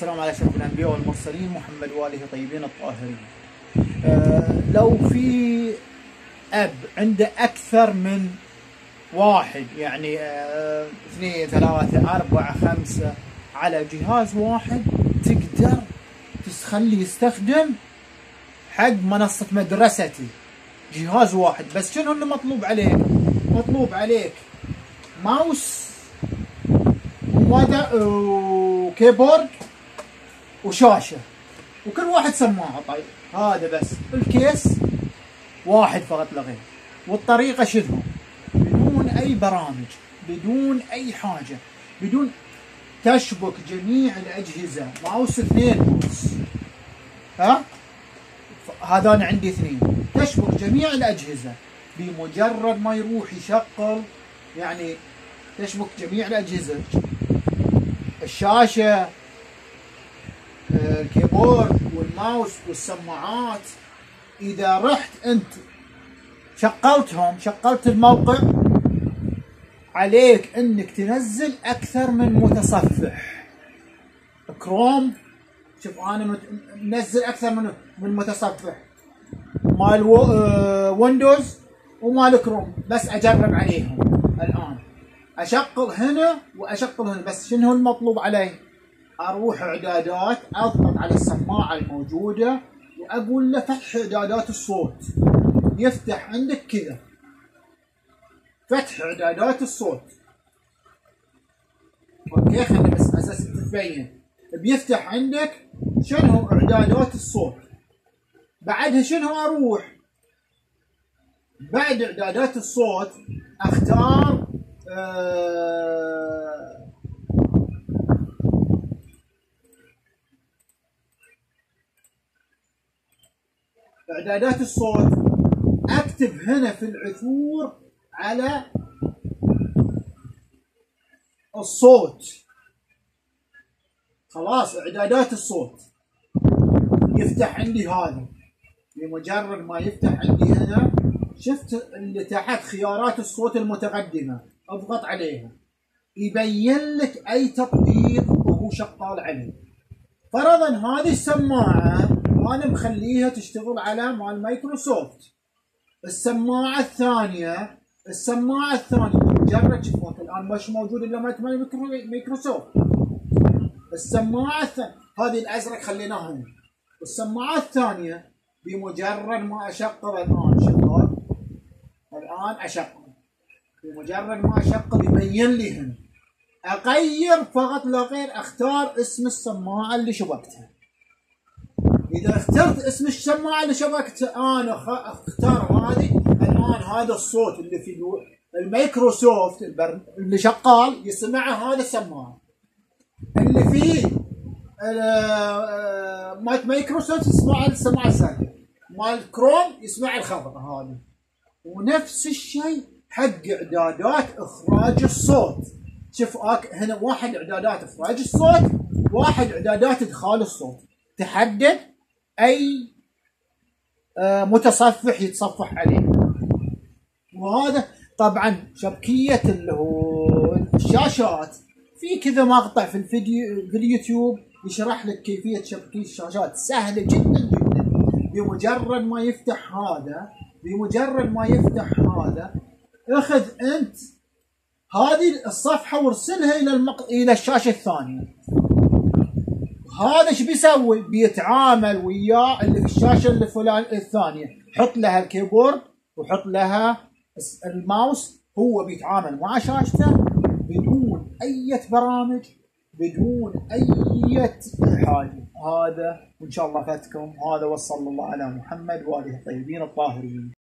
السلام على أشرف الأنبياء والمرسلين محمد وآله طيبين الطاهرين. أه لو في أب عنده أكثر من واحد يعني أه اثنين ثلاثة أربعة خمسة على جهاز واحد تقدر تخليه يستخدم حق منصة مدرستي جهاز واحد بس شنو اللي مطلوب عليك؟ مطلوب عليك ماوس وكيبورد وشاشة. وكل واحد سماعة طيب. هذا بس. الكيس واحد فقط لا غير. والطريقة شنو بدون أي برامج بدون أي حاجة بدون تشبك جميع الأجهزة. ماوس اثنين. ماوس ها؟ هذان عندي اثنين. تشبك جميع الأجهزة. بمجرد ما يروح يشغل يعني تشبك جميع الأجهزة. الشاشة الكيبورد والماوس والسماعات. إذا رحت أنت شغلتهم شغلت الموقع عليك إنك تنزل أكثر من متصفح. كروم شوف أنا منزل أكثر من من متصفح. مال Windows ومال كروم بس أجرب عليهم الآن. اشغل هنا واشغل هنا بس شنو المطلوب علي؟ أروح إعدادات أضغط على السماعة الموجودة وأقول له فتح إعدادات الصوت. يفتح عندك كذا. فتح إعدادات الصوت. okay خلينا بس أساس تبين بيفتح عندك شنو؟ إعدادات الصوت. بعدها شنو أروح؟ بعد إعدادات الصوت أختار آه إعدادات الصوت. أكتب هنا في العثور على الصوت. خلاص إعدادات الصوت. يفتح عندي هذا. بمجرد ما يفتح عندي هنا شفت اللي تحت خيارات الصوت المتقدمة. أضغط عليها. يبين لك أي تطبيق وهو شغال عليه فرضا هذه السماعة أنا مخليها تشتغل على مال مايكروسوفت. السماعة الثانية السماعة الثانية مجرد شوفوك الآن مش موجود إلا مال مايكروسوفت. السماعة الثانية هذه الأزرق خليناها هنا السماعة الثانية بمجرد ما اشغل الان شباب الآن اشغل بمجرد ما اشغل يبين لي هنا أغير فقط لا غير أختار اسم السماعة اللي شبكتها. إذا اخترت اسم السماعه اللي شبكتها أنا اختار هذه. الآن هذا الصوت اللي في الميكروسوفت اللي شغال يسمعه هذا السماعه اللي فيه مال مايكروسوفت يسمع السماعه الثانية. مال كروم يسمع الخبر هذا. ونفس الشيء حق إعدادات إخراج الصوت. شوف هنا واحد إعدادات إخراج الصوت واحد إعدادات إدخال الصوت. تحدد أي متصفح يتصفح عليه. وهذا طبعا شبكية اللي هو الشاشات. في كذا مقطع في الفيديو في اليوتيوب يشرح لك كيفية شبكية الشاشات. سهلة جدا جدا. بمجرد ما يفتح هذا بمجرد ما يفتح هذا أخذ أنت هذه الصفحة وارسلها إلى المق... إلى الشاشة الثانية. هذا إيش بيسوي؟ بيتعامل وياه اللي في الشاشة اللي فلان الثانية، حط لها الكيبورد وحط لها الماوس هو بيتعامل مع شاشته بدون أي برامج بدون أي حاجة، هذا وإن شاء الله فاتكم هذا وصلى الله على محمد وآله الطيبين الطاهرين.